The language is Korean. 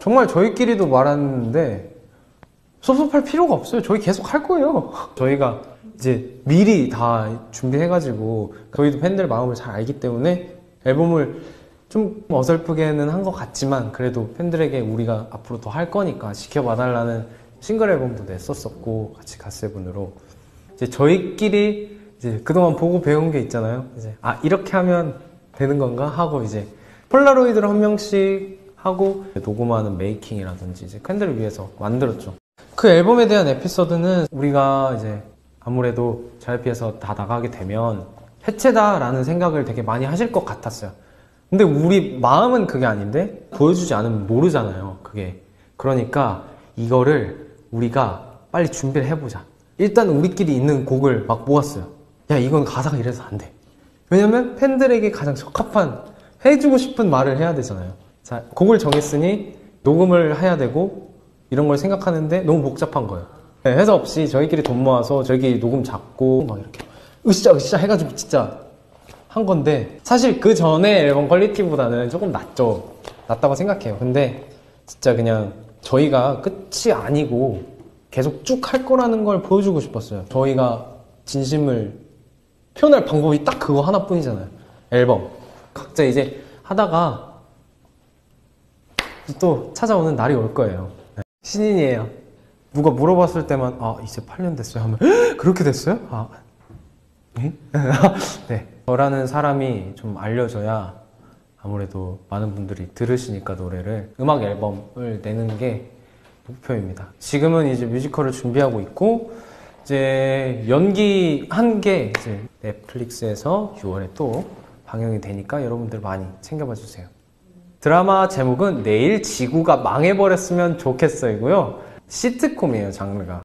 정말 저희끼리도 말하는데 섭섭할 필요가 없어요. 저희 계속 할 거예요. 저희가 이제 미리 다 준비해가지고 저희도 팬들 마음을 잘 알기 때문에 앨범을 좀 어설프게는 한 것 같지만 그래도 팬들에게 우리가 앞으로 더 할 거니까 지켜봐달라는 싱글 앨범도 냈었었고 같이 갓세븐으로 이제 저희끼리 이제 그동안 보고 배운 게 있잖아요. 이제 아 이렇게 하면 되는 건가 하고 이제 폴라로이드를 한 명씩 하고 녹음하는 메이킹이라든지 이제 팬들을 위해서 만들었죠. 그 앨범에 대한 에피소드는 우리가 이제 아무래도 JYP에서 다 나가게 되면 해체다라는 생각을 되게 많이 하실 것 같았어요. 근데 우리 마음은 그게 아닌데 보여주지 않으면 모르잖아요. 그게. 그러니까 이거를 우리가 빨리 준비를 해보자. 일단 우리끼리 있는 곡을 막 모았어요. 야, 이건 가사가 이래서 안 돼. 왜냐면 팬들에게 가장 적합한 해주고 싶은 말을 해야 되잖아요. 자, 곡을 정했으니 녹음을 해야 되고 이런 걸 생각하는데 너무 복잡한 거예요. 네, 해서 없이 저희끼리 돈 모아서 저희끼리 녹음 잡고 막 이렇게 으쌰 으쌰 해가지고 진짜 한 건데 사실 그 전에 앨범 퀄리티보다는 조금 낮죠. 낮다고 생각해요. 근데 진짜 그냥 저희가 끝이 아니고 계속 쭉 할 거라는 걸 보여주고 싶었어요. 저희가 진심을 표현할 방법이 딱 그거 하나뿐이잖아요. 앨범. 각자 이제 하다가 또 찾아오는 날이 올 거예요. 네. 신인이에요. 누가 물어봤을 때만 아 이제 8년 됐어요 하면 "헉, 그렇게 됐어요? 아 응? 네. 저라는 사람이 좀 알려져야 아무래도 많은 분들이 들으시니까 노래를 음악 앨범을 내는 게 목표입니다. 지금은 이제 뮤지컬을 준비하고 있고 이제 연기 한 게 이제 넷플릭스에서 6월에 또 방영이 되니까 여러분들 많이 챙겨봐 주세요. 드라마 제목은 내일 지구가 망해버렸으면 좋겠어이고요. 시트콤이에요, 장르가.